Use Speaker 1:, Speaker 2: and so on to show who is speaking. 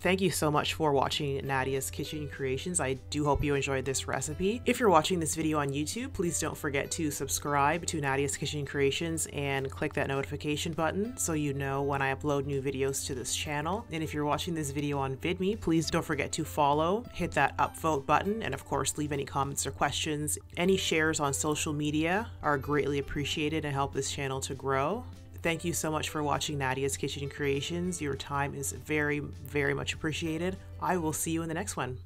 Speaker 1: Thank you so much for watching Nadia's Kitchen Creations. I do hope you enjoyed this recipe. If you're watching this video on YouTube, please don't forget to subscribe to Nadia's Kitchen Creations and click that notification button so you know when I upload new videos to this channel. And if you're watching this video on VidMe, please don't forget to follow, hit that upvote button, and of course leave any comments or questions. Any shares on social media are greatly appreciated and help this channel to grow. Thank you so much for watching Nadia's Kitchen Creations. Your time is very, very much appreciated. I will see you in the next one.